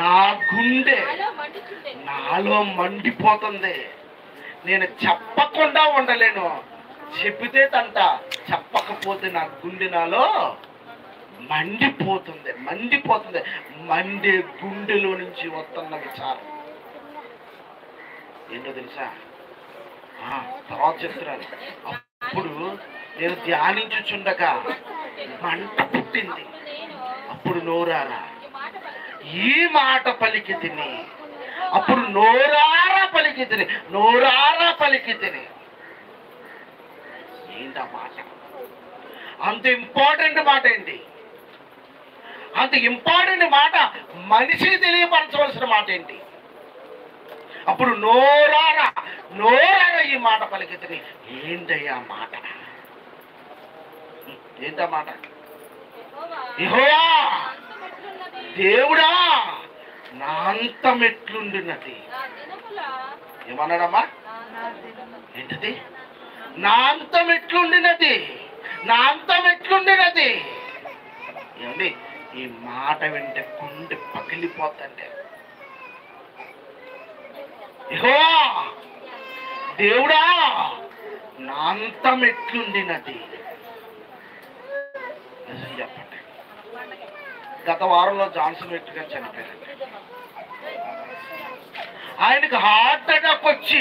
నా గుండె నాలో మండిపోతుంది. నేను చెప్పకుండా ఉండలేను. చెప్పితే తంట చెప్పకపోతే నా గుండె నాలో మండిపోతుంది మండిపోతుంది. మండే గుండెలో నుంచి వస్తున్న విచారం. ఏంటో తెలుసా? తర్వాత చెప్తున్నాను. అప్పుడు నేను ధ్యానించుచుండగా మంట పుట్టింది. అప్పుడు నోరారా? ఈ మాట పలికి తిని. అప్పుడు నోరారా పలికి తిని నోరారా పలికి తిని. ఏంటా మాట? అంత ఇంపార్టెంట్ మాట ఏంటి? అంత ఇంపార్టెంట్ మాట మనిషి తెలియపరచవలసిన మాట ఏంటి? అప్పుడు నోరారా నోరారా ఈ మాట పలికి తిని. ఏంటయ్యా మాట? ఏంటా మాట? ఇహోయా దేవుడా నా అంతం ఎట్లుండినది ఏమన్నాడమ్మా? ఏంటది? నా అంతం ఎట్లుండినది నా అంతం ఎట్లుండినది ఏమండి ఈ మాట వింటే గుండె పగిలిపోతండి ఇహో దేవుడా నా అంతం ఎట్లుండినది? చెప్పండి. గత వారంలో జాన్సన్ వ్యక్తిగా చనిపోయారు ఆయనకు ఆయనకి హార్ట్ అటాక్ వచ్చి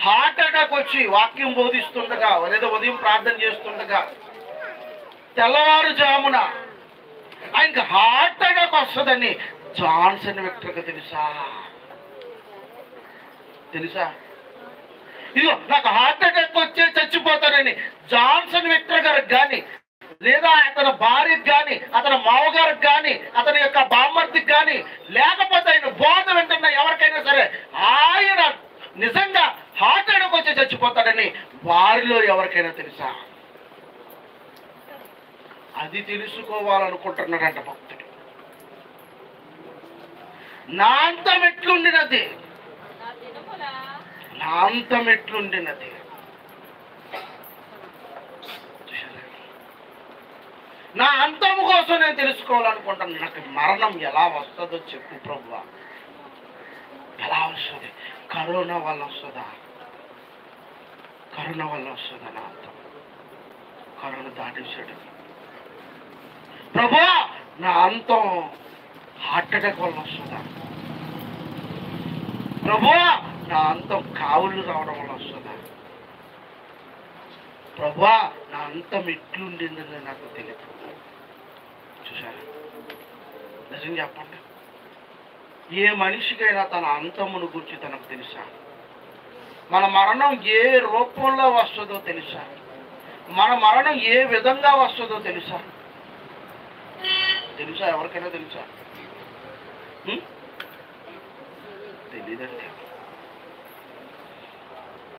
హార్ట్ అటాక్ వచ్చి వాక్యం బోధిస్తుండగా లేదా ఉదయం ప్రార్థన చేస్తుండగా తెల్లవారుజామున ఆయనకి హార్ట్ అటాక్ వస్తుందని జాన్సన్ విక్టర్కి తెలుసా? తెలుసా? ఇదిగో నాకు హార్ట్ అటాక్ వచ్చే చచ్చిపోతానని జాన్సన్ విక్టర్ గారికి కానీ లేదా అతని భార్యకి కానీ అతని మామగారికి కానీ అతని యొక్క బామ్మర్దికి కానీ లేకపోతే ఆయన బోధ వింటున్న ఎవరికైనా సరే ఆయన నిజంగా హార్ట్ అటాక్ వచ్చి చచ్చిపోతాడని వారిలో ఎవరికైనా తెలుసా? అది తెలుసుకోవాలనుకుంటున్నాడంట భక్తుడు. నా అంతం ఎట్లుండినది? నా నా అంతం ఎట్లుండినది? నా అంతం కోసం నేను తెలుసుకోవాలనుకుంటాను నాకు మరణం ఎలా వస్తుందో చెప్పు ప్రభు ఎలా వస్తుంది? కరోనా వల్ల వస్తుందా? కరోనా వల్ల వస్తుందా నా అంతం కరోనా దాటేసాడు ప్రభు నా అంతం హార్ట్ అటాక్ వల్ల వస్తుందా? ప్రభు నా అంతం కావులు రావడం వల్ల వస్తుందా? ప్రభా నా అంతం ఎట్లుండిందని నాకు తెలియదు. నిజం చెప్పండి. ఏ మనిషికైనా తన అంతమును గురించి తనకు తెలుసా? మన మరణం ఏ రూపంలో వస్తుందో తెలుసా? మన మరణం ఏ విధంగా వస్తుందో తెలుసా? తెలుసా? ఎవరికైనా తెలుసా? తెలీదండి.